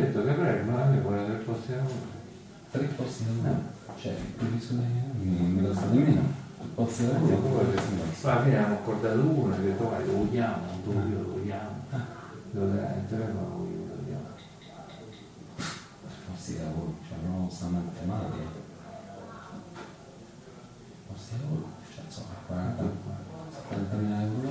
detto che prego, ma a del vuole tre posti di lavoro. Tre posti di lavoro. Eh. Cioè, previsto non me lo sta nemmeno. Posti di lavoro come che si Ma alla fine abbiamo accordato uno, ha detto vai, lo vogliamo, non lo lo vogliamo. Ah. Devo dare il telefono, lo lo vogliamo. Posti di lavoro, cioè non stanno anche male. posto di lavoro, cioè insomma, 40 40.000 euro